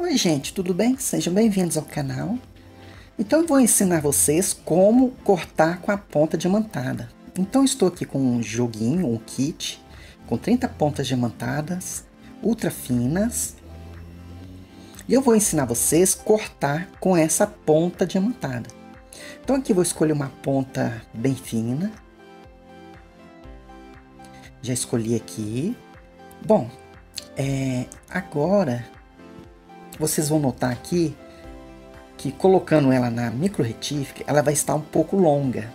Oi gente, tudo bem? Sejam bem-vindos ao canal. Então eu vou ensinar vocês como cortar com a ponta diamantada. Então estou aqui com um joguinho, um kit, com 30 pontas diamantadas, ultra finas. E eu vou ensinar vocês cortar com essa ponta diamantada. Então aqui vou escolher uma ponta bem fina. Já escolhi aqui. Bom, é, agora vocês vão notar aqui que colocando ela na micro retífica, ela vai estar um pouco longa.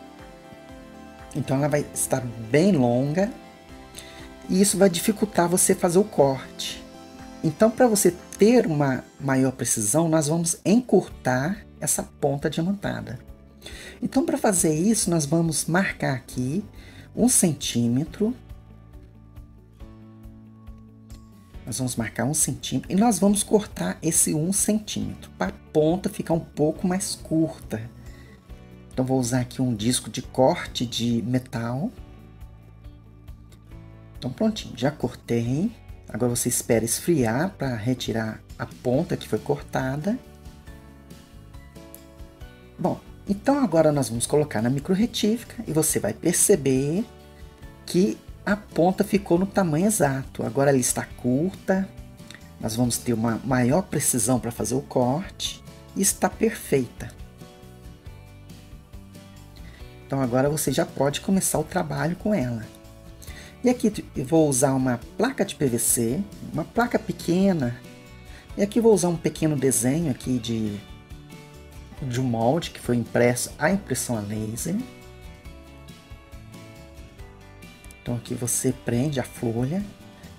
Então ela vai estar bem longa e isso vai dificultar você fazer o corte. Então para você ter uma maior precisão, nós vamos encurtar essa ponta diamantada. Então para fazer isso, nós vamos marcar aqui um centímetro Nós vamos marcar um centímetro e nós vamos cortar esse um centímetro para a ponta ficar um pouco mais curta. Então vou usar aqui um disco de corte de metal. Então prontinho, já cortei. Agora você espera esfriar para retirar a ponta que foi cortada. Bom, então agora nós vamos colocar na micro retífica e você vai perceber que a ponta ficou no tamanho exato. Agora ela está curta, nós vamos ter uma maior precisão para fazer o corte e está perfeita. Então agora você já pode começar o trabalho com ela. E aqui eu vou usar uma placa de PVC, uma placa pequena. E aqui vou usar um pequeno desenho aqui de, de um molde que foi impresso a impressão a laser. Então aqui você prende a folha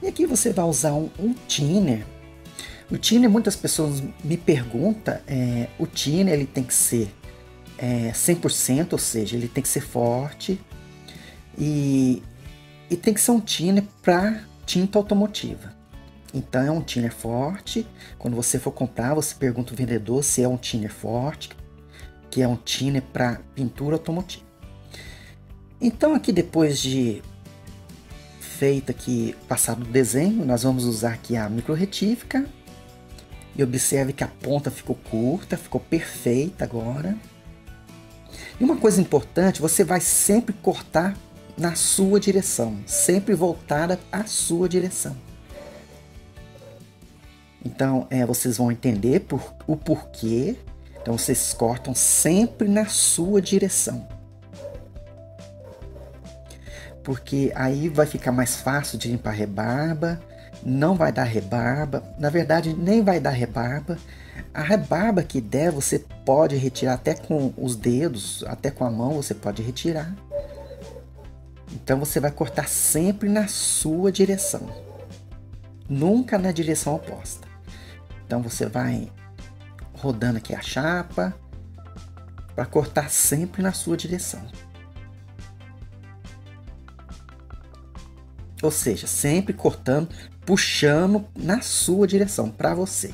e aqui você vai usar um, um thinner. O thinner, muitas pessoas me perguntam, é, o thinner ele tem que ser é, 100%, ou seja, ele tem que ser forte e, e tem que ser um thinner para tinta automotiva. Então é um thinner forte. Quando você for comprar, você pergunta ao vendedor se é um thinner forte, que é um thinner para pintura automotiva. Então aqui depois de feita aqui, passado o desenho, nós vamos usar aqui a micro retífica. E observe que a ponta ficou curta, ficou perfeita agora. E uma coisa importante, você vai sempre cortar na sua direção, sempre voltada à sua direção. Então, é, vocês vão entender por, o porquê. Então, vocês cortam sempre na sua direção porque aí vai ficar mais fácil de limpar rebarba, não vai dar rebarba, na verdade nem vai dar rebarba. A rebarba que der você pode retirar até com os dedos, até com a mão você pode retirar. Então você vai cortar sempre na sua direção, nunca na direção oposta. Então você vai rodando aqui a chapa para cortar sempre na sua direção. Ou seja, sempre cortando, puxando na sua direção, para você.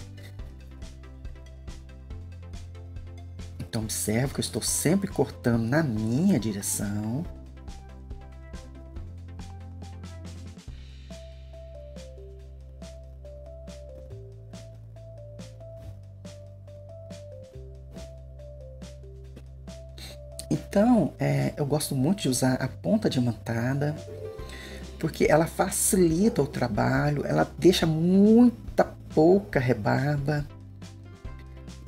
Então observe que eu estou sempre cortando na minha direção. Então, é, eu gosto muito de usar a ponta diamantada porque ela facilita o trabalho, ela deixa muita pouca rebarba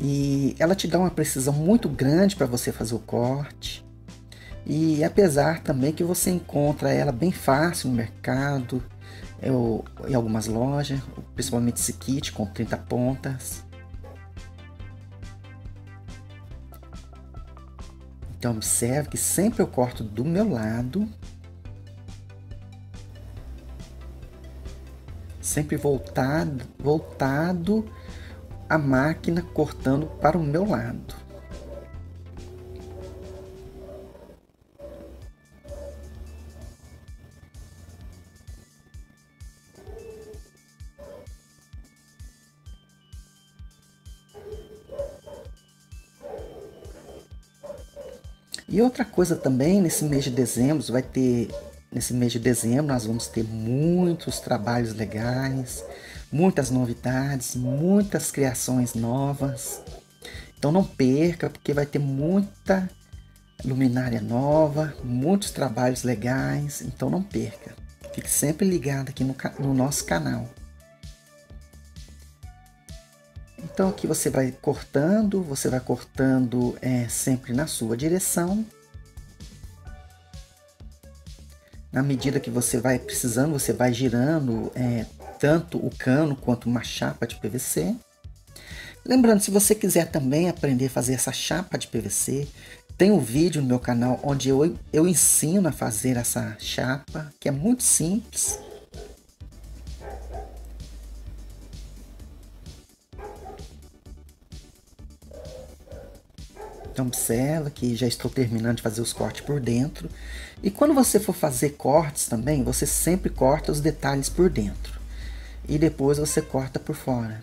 e ela te dá uma precisão muito grande para você fazer o corte. E apesar também que você encontra ela bem fácil no mercado, eu, em algumas lojas, principalmente esse kit com 30 pontas. Então observe que sempre eu corto do meu lado sempre voltado, voltado a máquina cortando para o meu lado. E outra coisa também, nesse mês de dezembro vai ter Nesse mês de dezembro nós vamos ter muitos trabalhos legais, muitas novidades, muitas criações novas. Então não perca, porque vai ter muita luminária nova, muitos trabalhos legais. Então não perca. Fique sempre ligado aqui no, no nosso canal. Então aqui você vai cortando, você vai cortando é, sempre na sua direção. Na medida que você vai precisando, você vai girando é, tanto o cano quanto uma chapa de PVC. Lembrando, se você quiser também aprender a fazer essa chapa de PVC, tem um vídeo no meu canal onde eu, eu ensino a fazer essa chapa, que é muito simples. Então observa que já estou terminando de fazer os cortes por dentro. E quando você for fazer cortes também, você sempre corta os detalhes por dentro. E depois você corta por fora.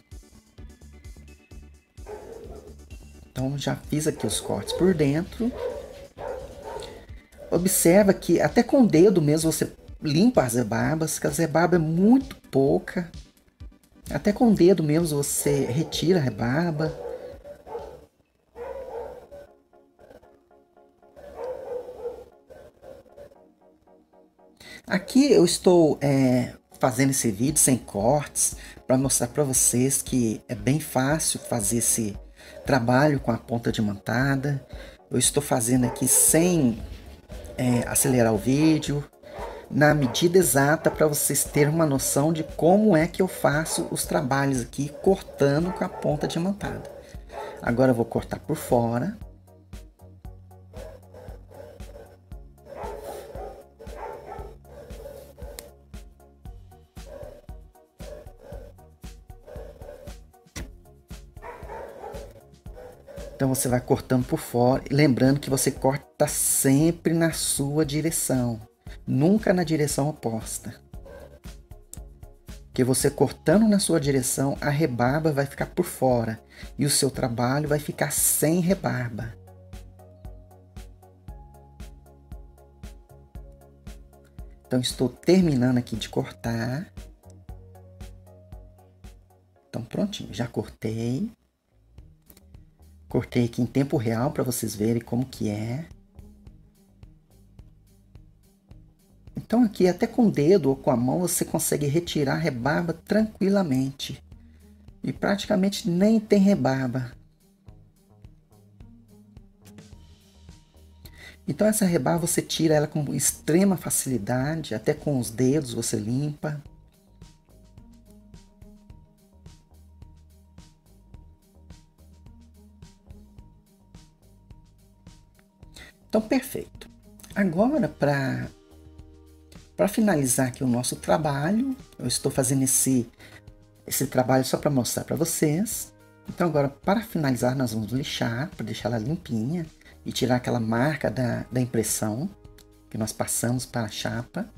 Então já fiz aqui os cortes por dentro. Observa que até com o dedo mesmo você limpa as rebarbas, que a rebarba é muito pouca. Até com o dedo mesmo você retira a rebarba. Aqui eu estou é, fazendo esse vídeo sem cortes para mostrar para vocês que é bem fácil fazer esse trabalho com a ponta diamantada. Eu estou fazendo aqui sem é, acelerar o vídeo, na medida exata para vocês terem uma noção de como é que eu faço os trabalhos aqui cortando com a ponta diamantada. Agora eu vou cortar por fora. Então você vai cortando por fora, lembrando que você corta sempre na sua direção, nunca na direção oposta. Que você cortando na sua direção, a rebarba vai ficar por fora e o seu trabalho vai ficar sem rebarba. Então estou terminando aqui de cortar. Então prontinho, já cortei. Cortei aqui em tempo real para vocês verem como que é. Então aqui até com o dedo ou com a mão você consegue retirar a rebarba tranquilamente. E praticamente nem tem rebarba. Então essa rebarba você tira ela com extrema facilidade, até com os dedos você limpa. Então, perfeito. Agora, para finalizar aqui o nosso trabalho, eu estou fazendo esse, esse trabalho só para mostrar para vocês. Então agora, para finalizar, nós vamos lixar, para deixar ela limpinha e tirar aquela marca da, da impressão que nós passamos para a chapa.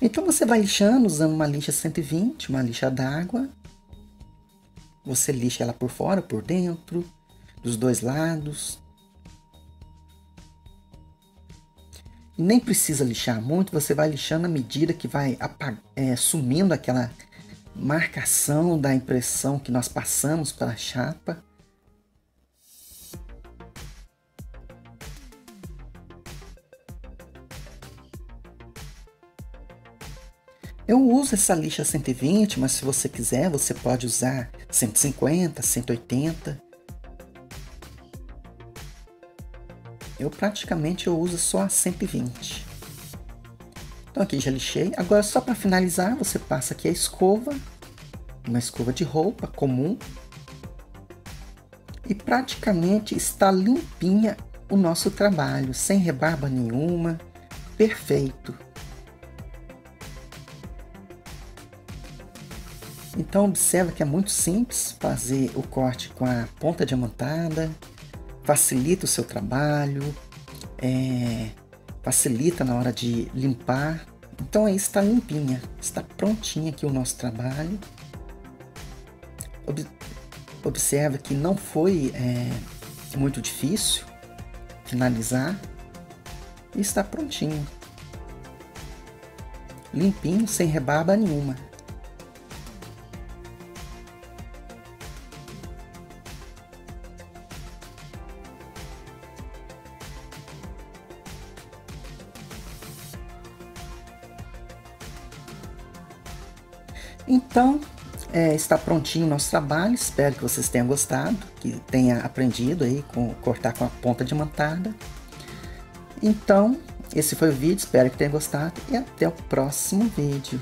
Então você vai lixando usando uma lixa 120, uma lixa d'água. Você lixa ela por fora, por dentro, dos dois lados. Nem precisa lixar muito, você vai lixando à medida que vai é, sumindo aquela marcação da impressão que nós passamos para a chapa. Eu uso essa lixa 120, mas se você quiser, você pode usar 150, 180. Eu praticamente eu uso só a 120. Então aqui já lixei. Agora só para finalizar, você passa aqui a escova, uma escova de roupa comum. E praticamente está limpinha o nosso trabalho, sem rebarba nenhuma, perfeito. Então observa que é muito simples fazer o corte com a ponta diamantada, facilita o seu trabalho, é, facilita na hora de limpar. Então aí está limpinha, está prontinha aqui o nosso trabalho. Ob observa que não foi é, muito difícil finalizar e está prontinho. Limpinho, sem rebarba nenhuma. Então, é, está prontinho o nosso trabalho. Espero que vocês tenham gostado, que tenha aprendido aí com cortar com a ponta de mantada. Então, esse foi o vídeo, espero que tenha gostado e até o próximo vídeo.